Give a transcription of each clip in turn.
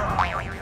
Only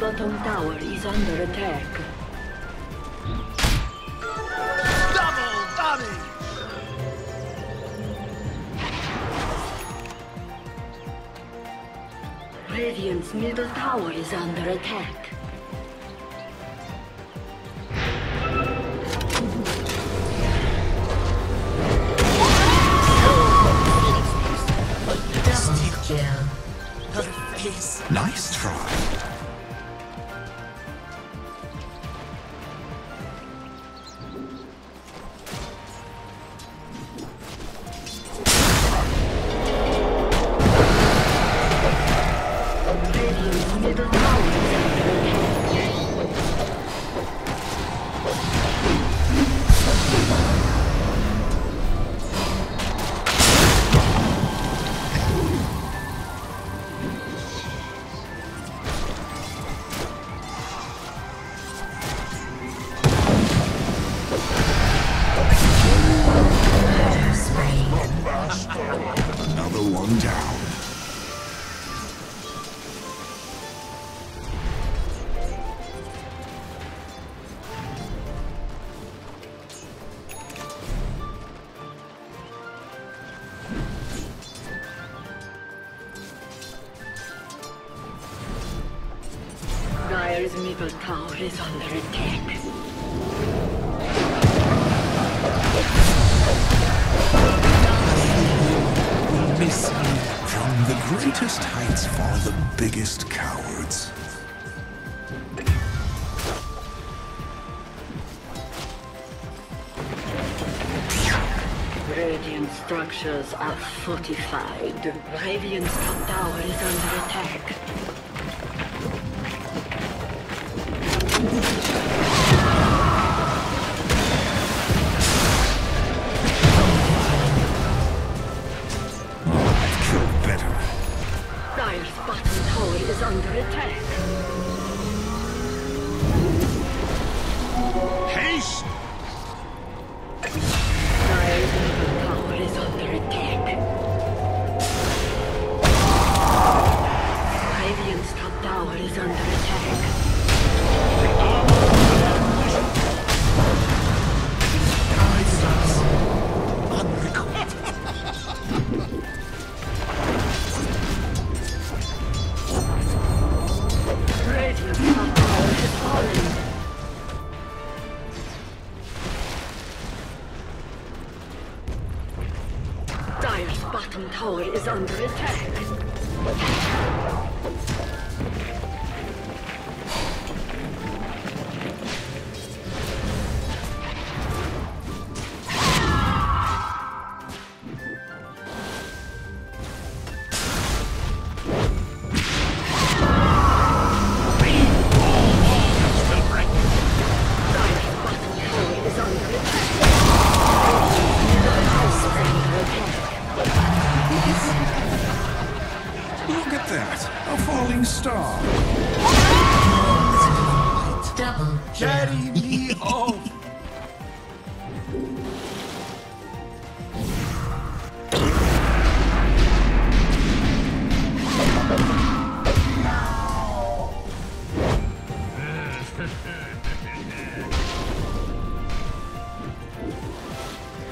Bottom tower is under attack. Double damage! Radiant's middle tower is under attack. Is under attack. From the greatest heights fall the biggest cowards. Radiant structures are fortified. Radiant's top tower is under attack. Thank you. that? A falling star. Carry me off.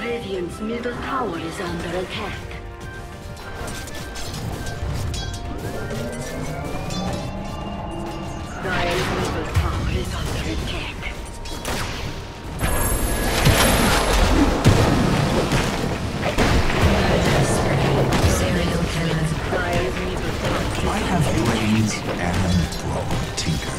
Radiant's middle tower is under attack. I have brains and broke tinker.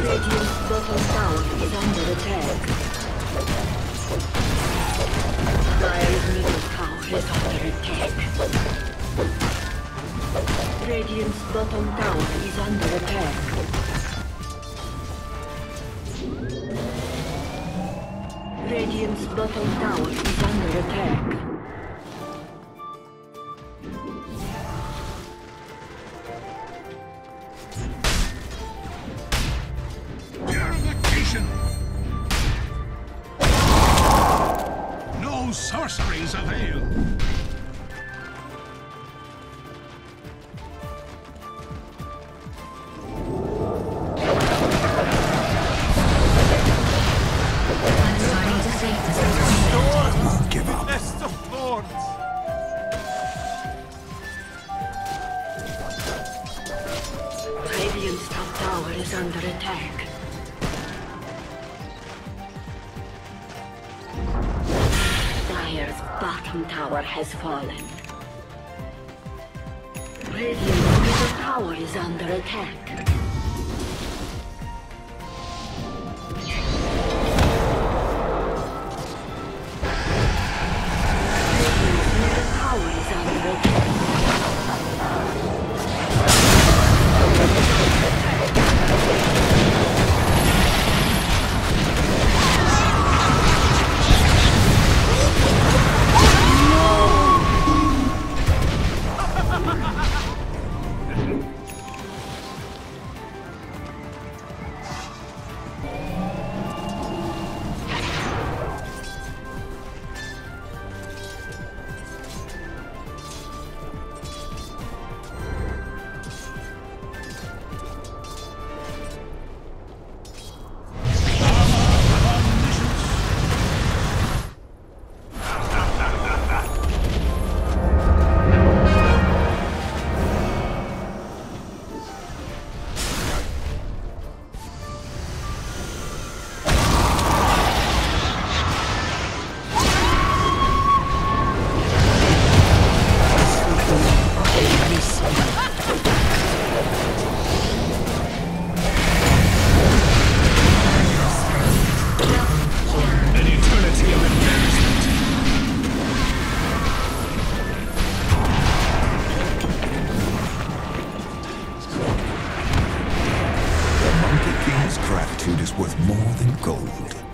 Radiant's bottom tower is under attack. Middle tower is under attack. Radiant's bottom tower is under attack. Tower under attack. Purification! No sorceries avail. Is under attack. Dire's bottom tower has fallen. Radiant's middle tower is under attack. Gold.